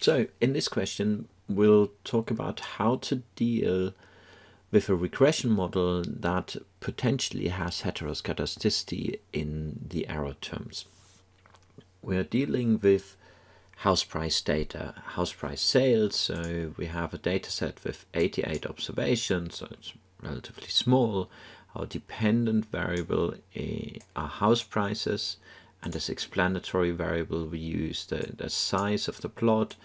So in this question, we'll talk about how to deal with a regression model that potentially has heteroscedasticity in the error terms. We're dealing with house price data, house price sales. So we have a data set with 88 observations, so it's relatively small. Our dependent variable eh, are house prices, and as explanatory variable we use the, the size of the plot,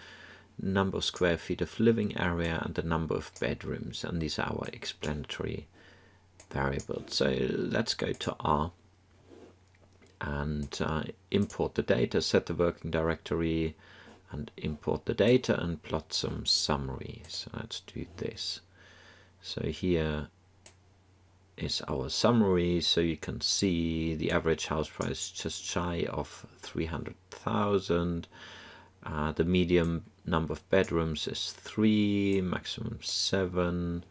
number of square feet of living area, and the number of bedrooms, and these are our explanatory variables. So let's go to R and uh, import the data, set the working directory, and import the data and plot some summary. So let's do this. So here is our summary. So you can see the average house price just shy of 300,000 uh, the medium number of bedrooms is three maximum seven.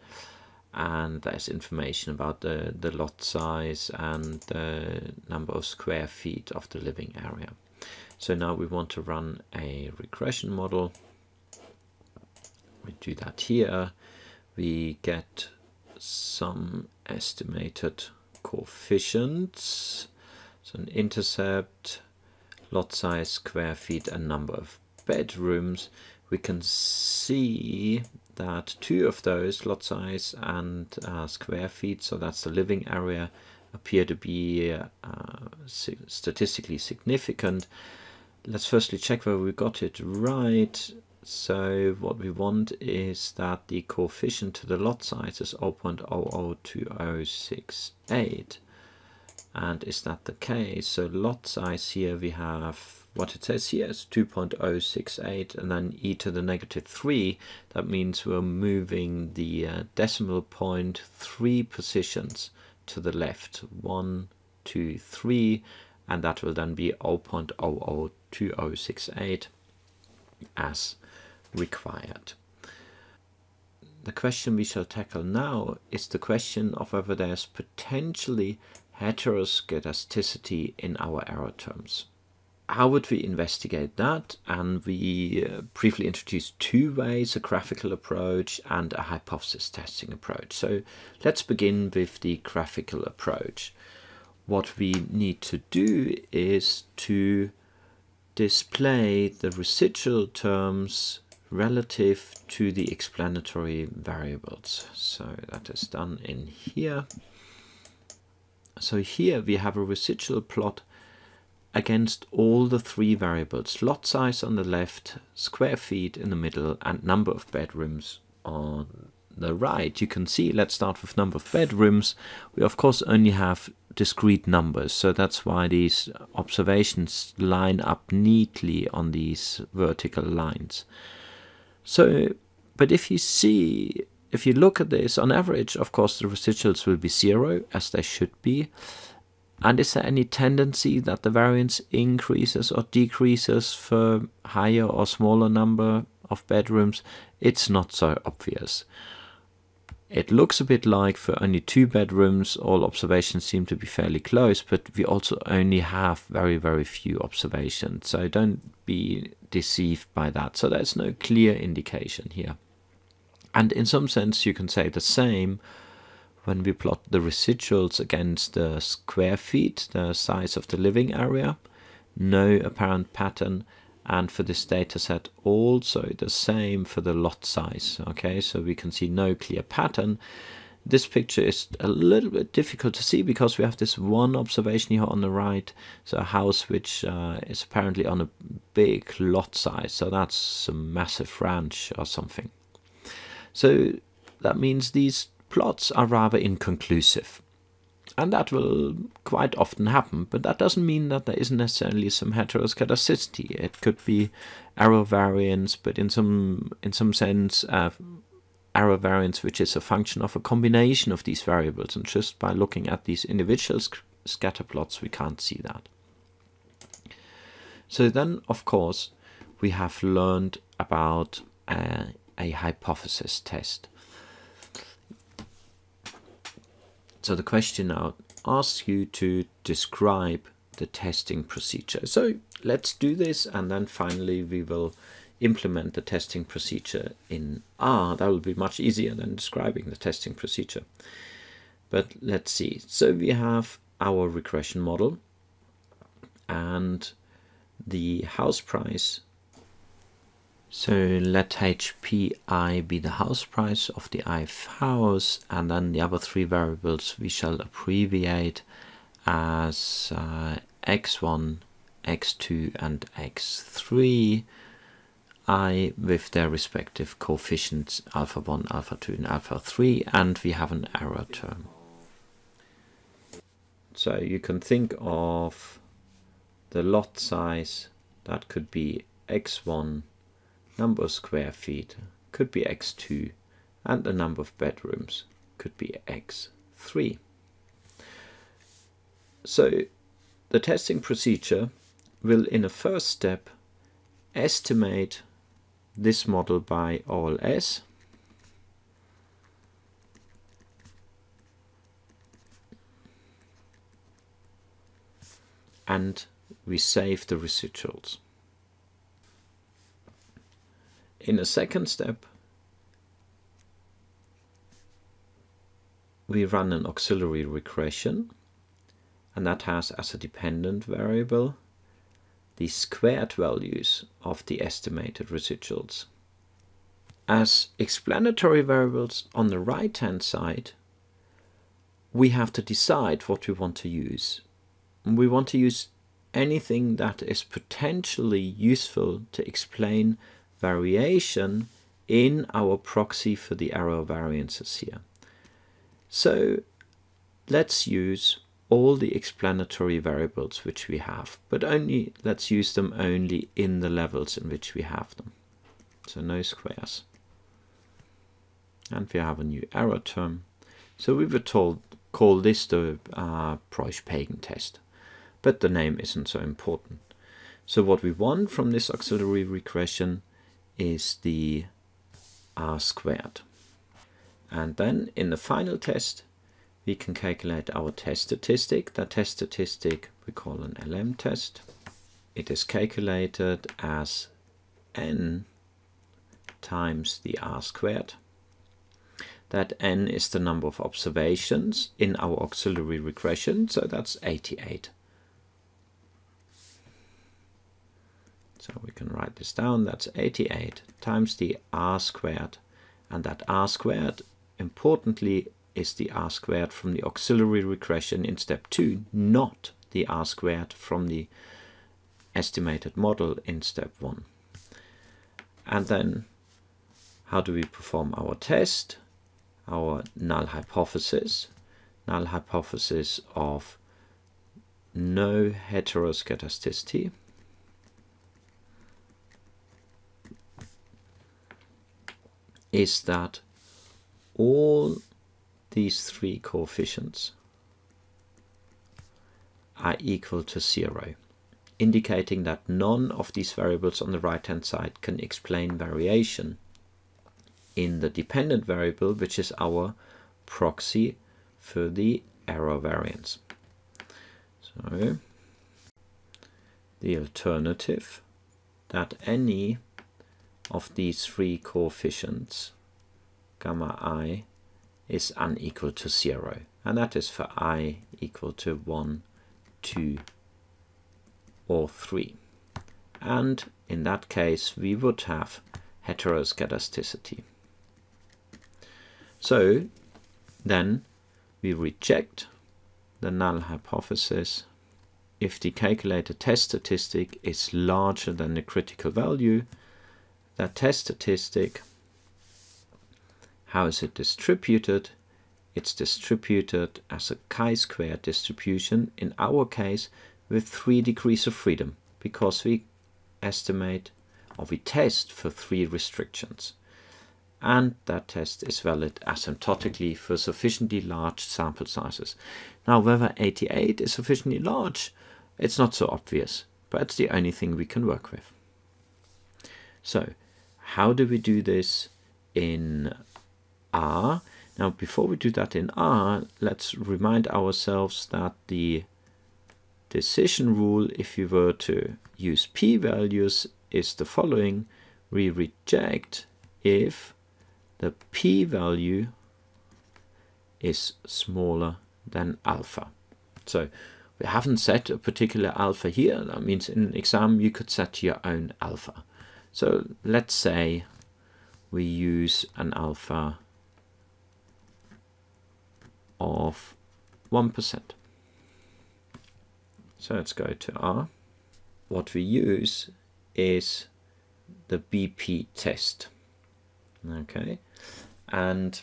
And there's information about the the lot size and the number of square feet of the living area. So now we want to run a regression model. We do that here. We get some estimated coefficients. So an intercept, lot size, square feet, and number of bedrooms. We can see that two of those, lot size and uh, square feet, so that's the living area, appear to be uh, statistically significant. Let's firstly check whether we got it right. So what we want is that the coefficient to the lot size is 0.002068. And is that the case? So lot size here we have what it says here is 2.068 and then e to the negative 3. That means we're moving the uh, decimal point three positions to the left. One, two, three, and that will then be 0.002068 as required. The question we shall tackle now is the question of whether there's potentially heteroscedasticity in our error terms. How would we investigate that? And we uh, briefly introduced two ways, a graphical approach and a hypothesis testing approach. So let's begin with the graphical approach. What we need to do is to display the residual terms relative to the explanatory variables. So that is done in here. So here we have a residual plot against all the three variables, lot size on the left, square feet in the middle, and number of bedrooms on the right. You can see, let's start with number of bedrooms. We of course only have discrete numbers, so that's why these observations line up neatly on these vertical lines. So, but if you see, if you look at this, on average, of course, the residuals will be zero, as they should be. And is there any tendency that the variance increases or decreases for higher or smaller number of bedrooms? It's not so obvious. It looks a bit like for only two bedrooms, all observations seem to be fairly close, but we also only have very, very few observations. So don't be deceived by that. So there's no clear indication here. And in some sense, you can say the same when we plot the residuals against the square feet, the size of the living area. No apparent pattern. And for this data set, also the same for the lot size. Okay, so we can see no clear pattern. This picture is a little bit difficult to see because we have this one observation here on the right. So a house which uh, is apparently on a big lot size. So that's a massive ranch or something. So that means these plots are rather inconclusive. And that will quite often happen, but that doesn't mean that there isn't necessarily some heteroscedasticity. It could be error variance, but in some in some sense, uh, error variance which is a function of a combination of these variables. And just by looking at these individual scatter plots, we can't see that. So then, of course, we have learned about uh, a hypothesis test. So the question now asks you to describe the testing procedure. So let's do this and then finally we will implement the testing procedure in R. That will be much easier than describing the testing procedure. But let's see. So we have our regression model and the house price. So let HPI be the house price of the IF house and then the other three variables we shall abbreviate as uh, x1, x2 and x3 i with their respective coefficients alpha 1, alpha 2 and alpha 3 and we have an error term. So you can think of the lot size that could be x1 number of square feet could be x2 and the number of bedrooms could be x3. So the testing procedure will in a first step estimate this model by OLS and we save the residuals. In a second step, we run an auxiliary regression and that has as a dependent variable the squared values of the estimated residuals. As explanatory variables on the right hand side, we have to decide what we want to use. We want to use anything that is potentially useful to explain variation in our proxy for the error variances here. So let's use all the explanatory variables which we have, but only let's use them only in the levels in which we have them. So no squares. And we have a new error term. So we were told call this the uh, Breusch-Pagan test, but the name isn't so important. So what we want from this auxiliary regression is the r squared. And then in the final test, we can calculate our test statistic. That test statistic we call an LM test. It is calculated as n times the r squared. That n is the number of observations in our auxiliary regression, so that's 88. So we can write this down, that's 88 times the r squared, and that r squared, importantly, is the r squared from the auxiliary regression in step 2, not the r squared from the estimated model in step 1. And then how do we perform our test? Our null hypothesis, null hypothesis of no heteroscedasticity. is that all these three coefficients are equal to zero, indicating that none of these variables on the right hand side can explain variation in the dependent variable, which is our proxy for the error variance. So the alternative that any of these three coefficients gamma i is unequal to 0. And that is for i equal to 1, 2, or 3. And in that case, we would have heteroscedasticity. So then we reject the null hypothesis if the calculated test statistic is larger than the critical value. That test statistic how is it distributed? It's distributed as a chi-square distribution, in our case with three degrees of freedom, because we estimate or we test for three restrictions. And that test is valid asymptotically for sufficiently large sample sizes. Now, whether 88 is sufficiently large, it's not so obvious, but it's the only thing we can work with. So, how do we do this in R. Now, before we do that in R, let's remind ourselves that the decision rule, if you were to use p-values, is the following. we reject if the p-value is smaller than alpha. So we haven't set a particular alpha here. That means in an exam you could set your own alpha. So let's say we use an alpha of 1%. So let's go to R. What we use is the BP test. Okay, and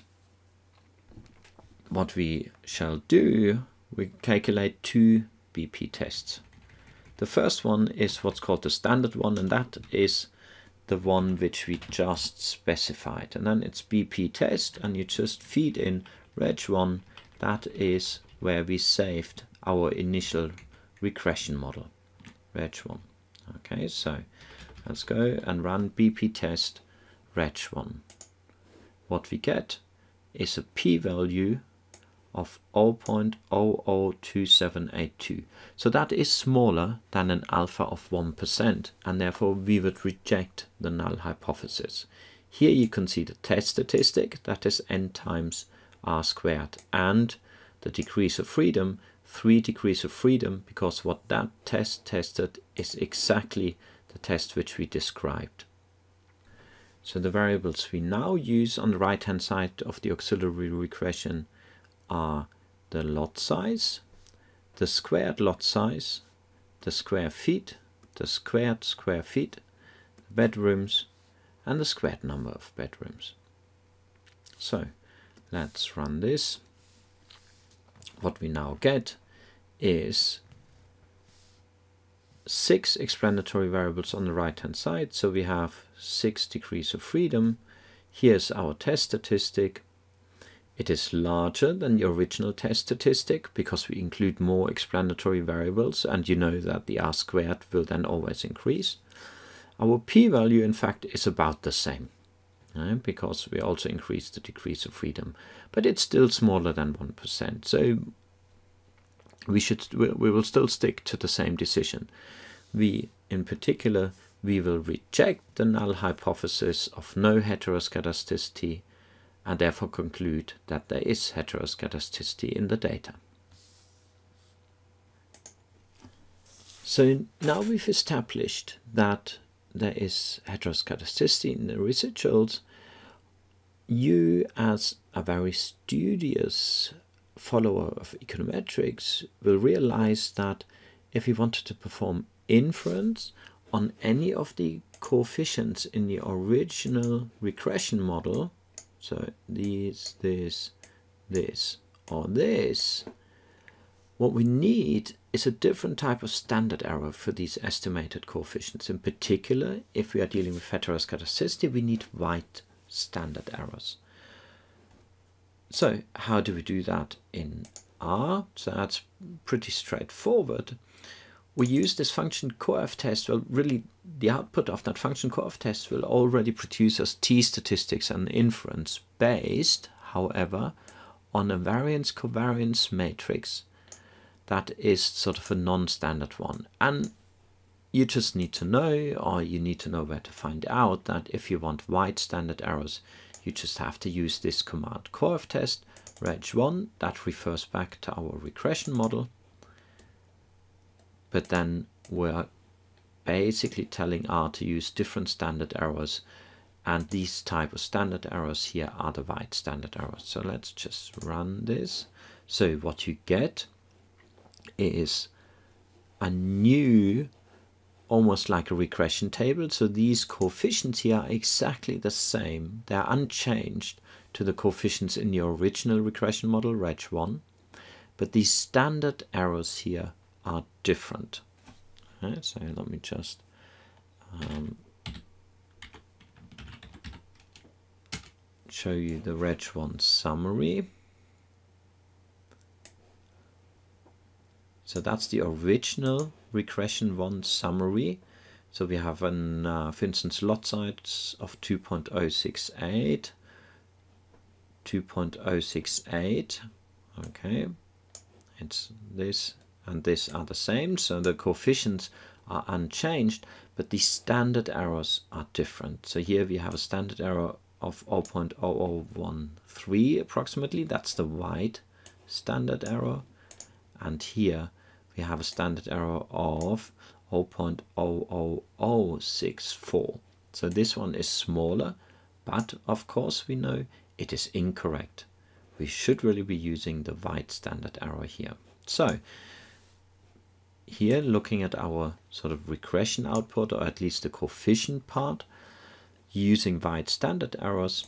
what we shall do, we calculate two BP tests. The first one is what's called the standard one, and that is the one which we just specified. And then it's BP test, and you just feed in reg1. That is where we saved our initial regression model, reg1. Okay, so let's go and run BP test reg1. What we get is a p-value of 0.002782. So that is smaller than an alpha of 1% and therefore we would reject the null hypothesis. Here you can see the test statistic that is n times r squared and the degrees of freedom 3 degrees of freedom because what that test tested is exactly the test which we described. So the variables we now use on the right hand side of the auxiliary regression are the lot size, the squared lot size, the square feet, the squared square feet, the bedrooms, and the squared number of bedrooms. So let's run this. What we now get is six explanatory variables on the right hand side. So we have six degrees of freedom. Here's our test statistic. It is larger than the original test statistic because we include more explanatory variables and you know that the r squared will then always increase. Our p-value in fact is about the same right? because we also increase the degrees of freedom but it's still smaller than 1%. So we should we will still stick to the same decision. We in particular we will reject the null hypothesis of no heteroscedasticity and therefore conclude that there is heteroscedasticity in the data. So now we've established that there is heteroscedasticity in the residuals, you as a very studious follower of econometrics will realize that if we wanted to perform inference on any of the coefficients in the original regression model, so these, this, this, or this, what we need is a different type of standard error for these estimated coefficients. In particular, if we are dealing with heteroscedasticity, we need white standard errors. So how do we do that in R? So that's pretty straightforward we use this function coef test, well, really the output of that function coef test will already produce us t statistics and inference based, however, on a variance covariance matrix that is sort of a non-standard one. And you just need to know, or you need to know where to find out that if you want white standard errors, you just have to use this command coef test reg1 that refers back to our regression model but then we're basically telling R to use different standard errors and these type of standard errors here are the white standard errors. So let's just run this. So what you get is a new almost like a regression table. So these coefficients here are exactly the same. They're unchanged to the coefficients in the original regression model, reg1. But these standard errors here are different. Right, so let me just um, show you the reg1 summary. So that's the original regression one summary. So we have an, uh, for instance, lot size of 2.068, 2.068, okay, it's this and this are the same, so the coefficients are unchanged, but the standard errors are different. So here we have a standard error of 0.0013 approximately, that's the white standard error, and here we have a standard error of 0.00064. So this one is smaller, but of course we know it is incorrect. We should really be using the white standard error here. So here looking at our sort of regression output or at least the coefficient part using white standard errors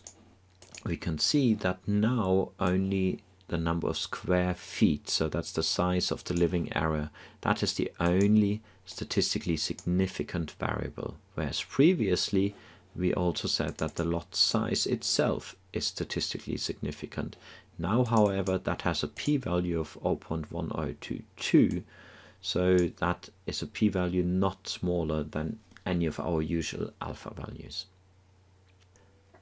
we can see that now only the number of square feet so that's the size of the living area that is the only statistically significant variable whereas previously we also said that the lot size itself is statistically significant now however that has a p-value of 0.1022 so that is a p-value not smaller than any of our usual alpha values.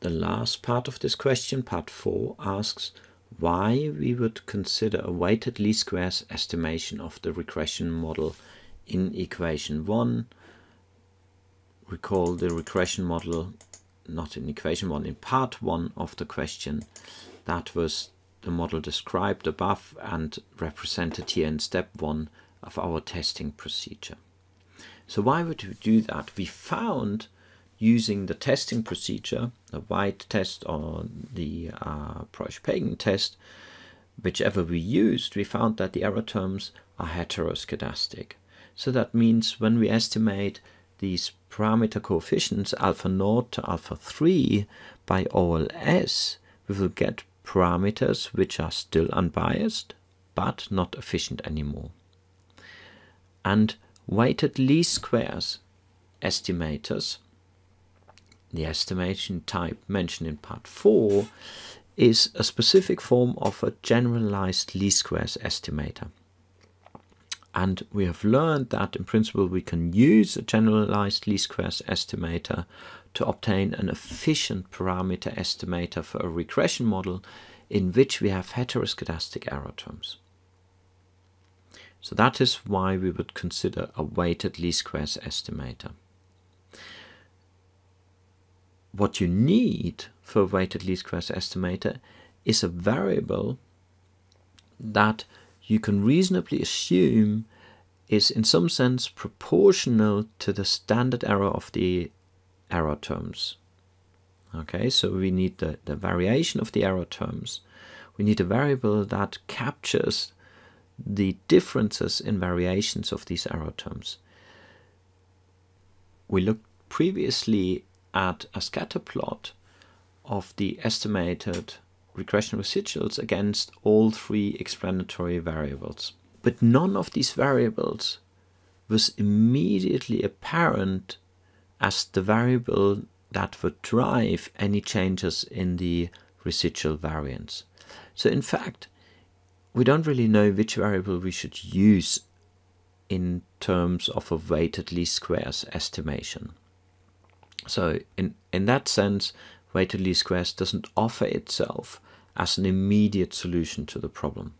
The last part of this question, part 4, asks why we would consider a weighted least squares estimation of the regression model in equation 1. Recall the regression model, not in equation 1, in part 1 of the question. That was the model described above and represented here in step 1 of our testing procedure. So why would we do that? We found using the testing procedure, the white test or the uh, pagan test, whichever we used, we found that the error terms are heteroscedastic. So that means when we estimate these parameter coefficients alpha naught to alpha 3 by OLS, we will get parameters which are still unbiased, but not efficient anymore and weighted least squares estimators, the estimation type mentioned in part 4, is a specific form of a generalized least squares estimator. And we have learned that in principle we can use a generalized least squares estimator to obtain an efficient parameter estimator for a regression model in which we have heteroscedastic error terms. So that is why we would consider a weighted least squares estimator. What you need for a weighted least squares estimator is a variable that you can reasonably assume is in some sense proportional to the standard error of the error terms. Okay, so we need the, the variation of the error terms. We need a variable that captures the differences in variations of these error terms. We looked previously at a scatter plot of the estimated regression residuals against all three explanatory variables. But none of these variables was immediately apparent as the variable that would drive any changes in the residual variance. So in fact, we don't really know which variable we should use in terms of a weighted least squares estimation. So in, in that sense, weighted least squares doesn't offer itself as an immediate solution to the problem.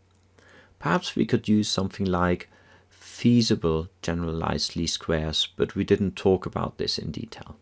Perhaps we could use something like feasible generalized least squares, but we didn't talk about this in detail.